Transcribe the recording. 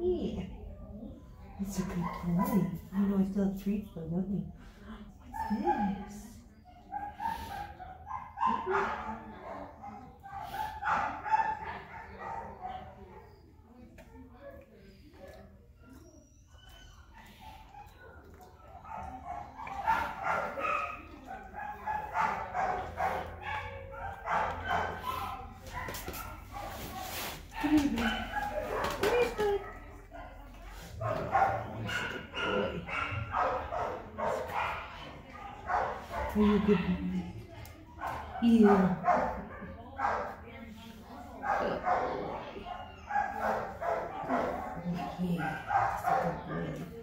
Yeah. It's a good boy. You know I still have treats though, don't you? What's this? Come here. Will you give? You. Good boy. Yeah, that's a good boy.